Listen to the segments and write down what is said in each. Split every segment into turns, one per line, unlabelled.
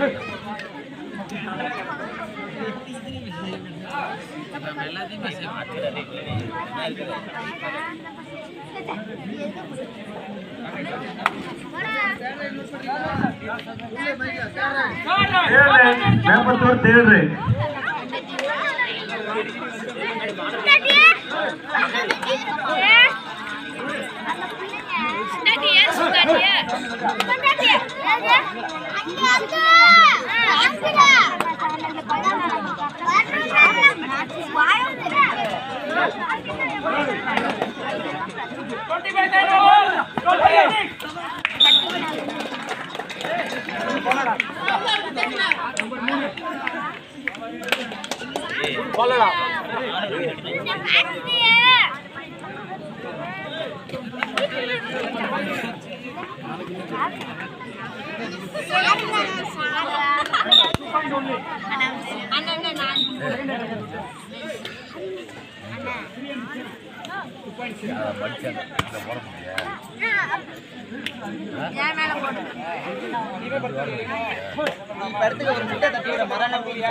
Hey! மேம்பத்தோடு
தேடுறேன் Sudah
dia, sudah dia. Sudah dia. Ada. Ada. கொள்ளலாம்
படத்துக்கு ஒரு முட்டை தட்டி விட மரணம் கீழே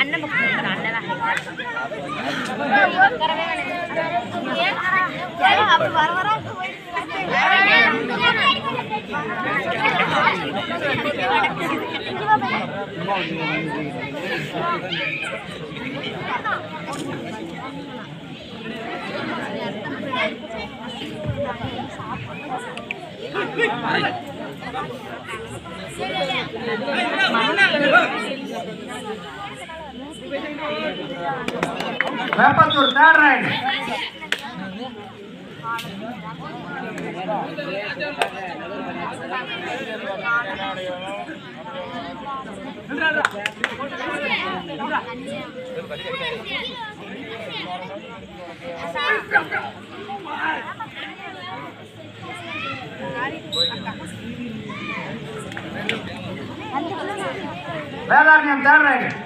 అన్న Thank you. Bapak tur tarik? Lelar yang tarik.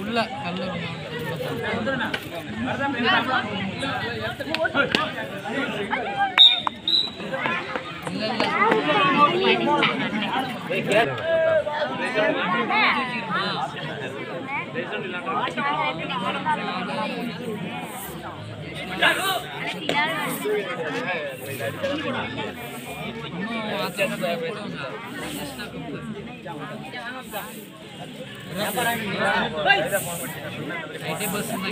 உள்ள கல்லூரி అయితే బస్ ఉంది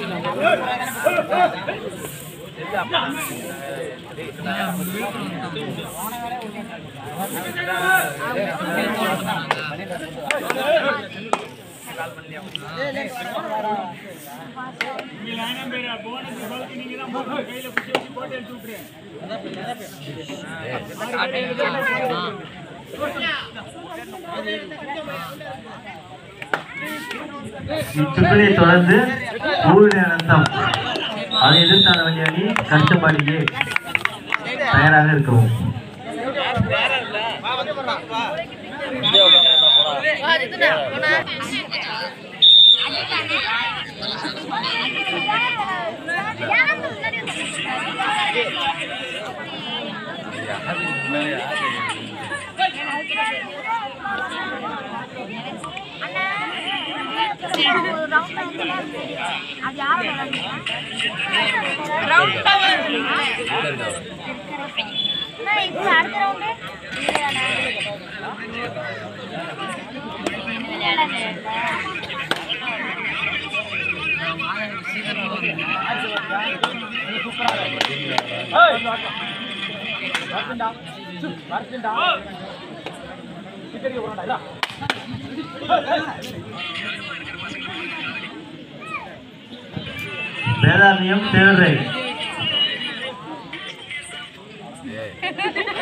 இச்சுக்களை தொடர்ந்து ஊழல் அனந்தம். அதை எதிர்த்தாட வேண்டிய அணி கஷ்டப்பாடியே தயாராக இருக்கவும்.
அது யாரோட அடுத்த ரவுண்டு
வேதாரண்யம் தேர்ட்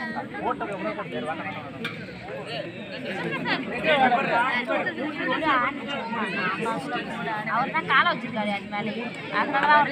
போயிட்டுனா பூத அவர் தான் காலை வச்சிருக்காரு அது மேலே அதனால தான் அவர்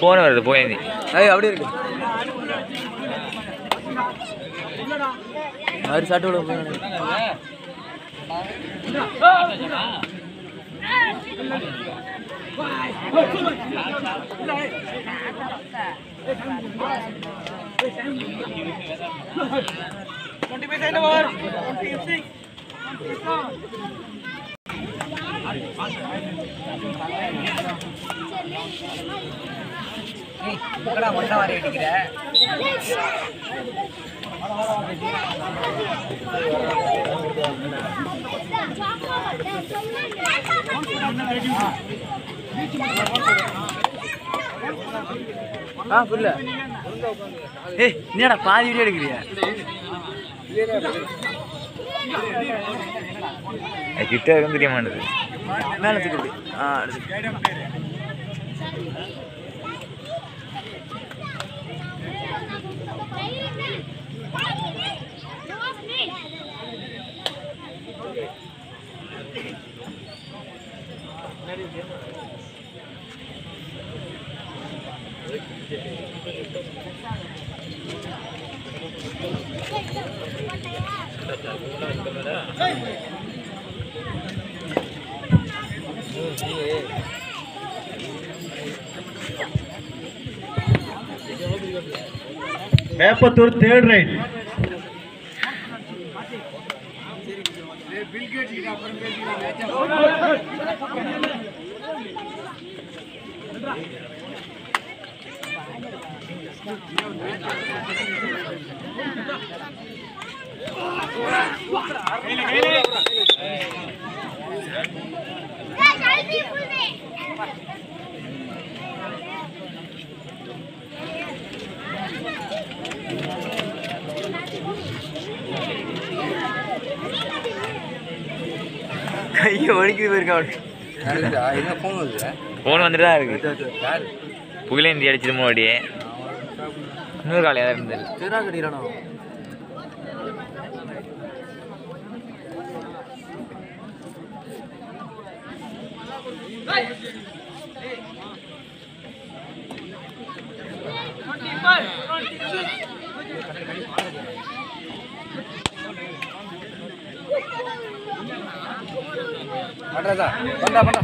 போன வருது போயிருந்தி
ஐய் அப்படியே இருக்கு. மாதிரி சாட்டு விட Twenty five over. Twenty six. Twenty seven. நீ மொட்டை வாரி அடிக்கிற ஆ புரியல ஏய் என்னடா பாதி வீடியோ எடுக்கிறியா?
கிட்ட இருந்து தெரிய மாட்டேது
மேலே ஆ அடுத்து
வேப்பத்தூர் தேர்ட்
கையை ஒழுக்கி போயிருக்கா
என்ன ஃபோன்
வந்துட்டு தான் இருக்கு. புகழேந்தி அடிச்சது முன்னாடியே. இன்னொரு காலையாக தான் இருந்தது
திருநா கட்டிக்கிறானோ
பண்றதா? பண்றா பண்றா.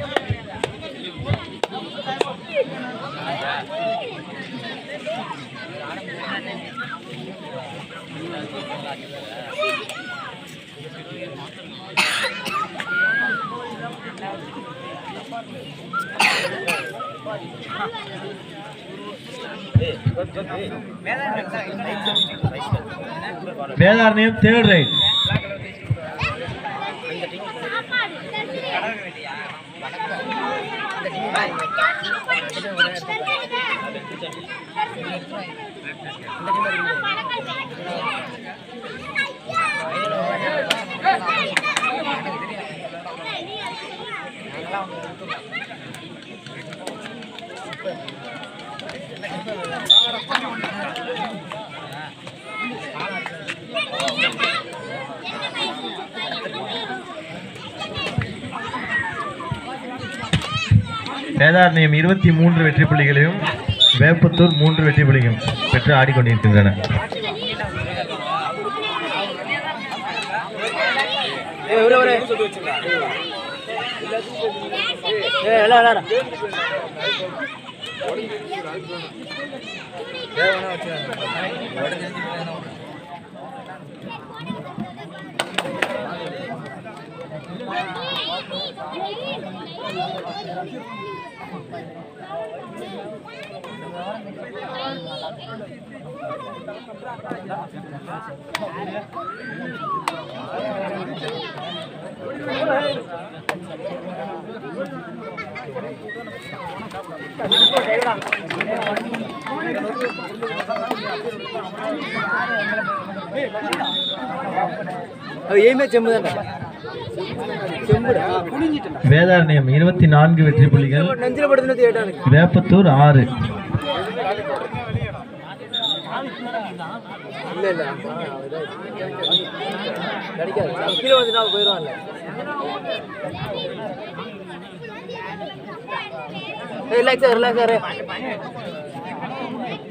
வேதாரண்யம் தேர்ட் ரைட் வேதாரண்யம் இருபத்தி மூன்று வெற்றி புள்ளிகளையும் வேப்பத்தூர் மூன்று வெற்றி புள்ளிகளையும் பெற்று ஆடிக்கொண்டிருக்கின்றன.
¡Eh, la Gracias.
வேதாரண்யம் இருபத்தி நான்கு வெற்றி புள்ளிகள். வேப்பத்தூர் ஆறு.
ரிலாக்ஸா ரிலாக்ஸா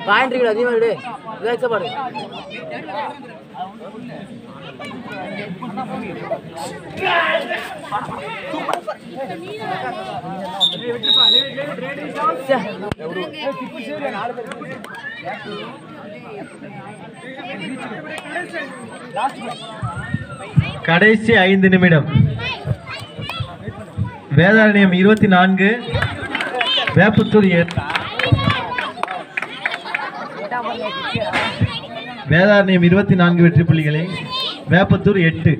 பாயிண்ட் இருக்கு அதிகமாக ரிலாக்ஸா பாடு.
கடைசி ஐந்து நிமிடம். வேதாரண்யம் இருபத்தி நான்கு வேப்பத்தூர் ஏழு வேதாரண்யம் இருபத்தி நான்கு வெற்றி புள்ளிகளை வேப்பத்தூர் எட்டு.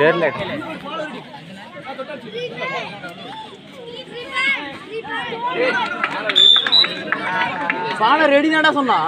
தெரியல.
பானை ரெடி தான்டா சொன்னா.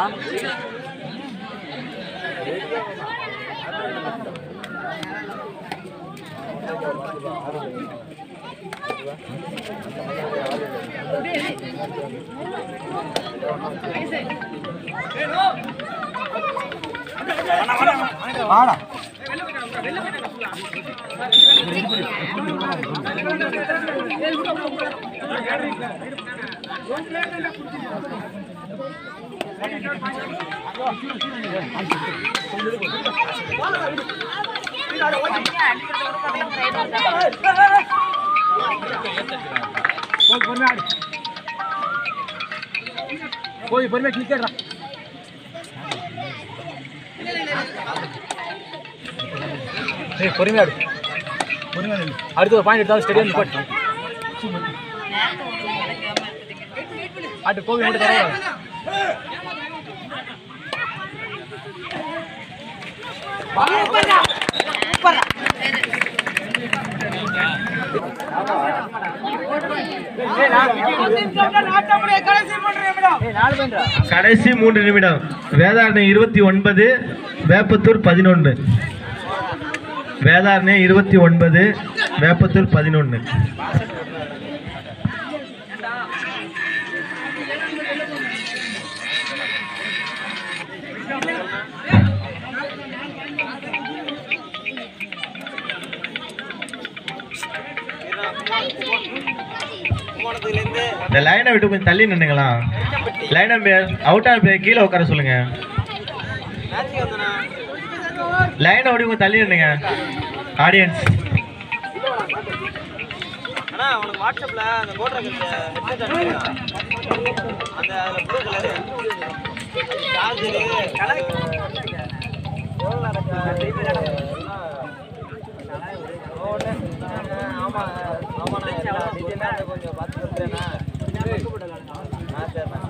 போய் பொறுமையா கிளிக்கடா ஏய் பொறுமையா அடுத்து ஒரு பாயிண்ட் எடுத்தாலும் ஸ்டேடியம் நிப்பாட்டு ஆட்டு கோவி மட்டும் தரவா
கடைசி மூன்று நிமிடம். வேதாரணை இருபத்தி ஒன்பது வேப்பத்தூர் பதினொன்று. வேதாரணை இருபத்தி ஒன்பது வேப்பத்தூர் பதினொன்று இந்த லைனை விட்டு கொஞ்சம் தள்ளி நின்னுங்களா? லைனை அவுட் ஆஃப் கீழே உட்கார சொல்லுங்க. லைனை விட்டு கொஞ்சம் தள்ளி நின்னுங்க. ஆடியன்ஸ்
அண்ணா அவனுக்கு வாட்ஸ்அப்பில் அந்த கோட்ரா ஹெட்செட் அந்த அதுல ப்ளூ கலர் சார்ஜர் கலர் ஆமாண்ணா கொஞ்சம் பார்த்து சொல்றேண்ணா ஆ சரிண்ணா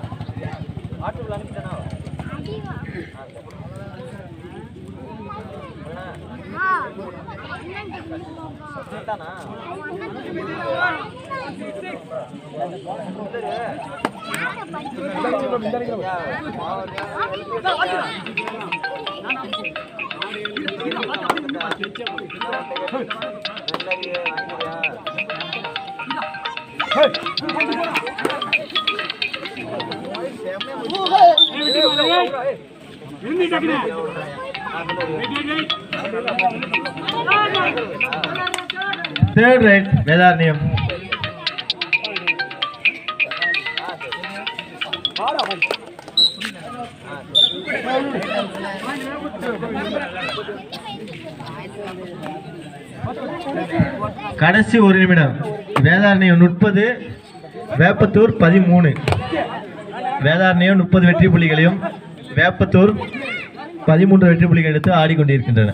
வாட்ஸ்அப்பில் அனுப்பிட்டேண்ணா தானா
தேர்ட் ரைட் வேதாரண்யம் கடைசி ஒரு நிமிடம். வேதாரண்யம் முப்பது வேப்பத்தூர் பதிமூணு. வேதாரண்யம் முப்பது வெற்றி புள்ளிகளையும் வேப்பத்தூர் பதிமூன்று வெற்றி புள்ளிகள் எடுத்து ஆடிக்கொண்டிருக்கின்றன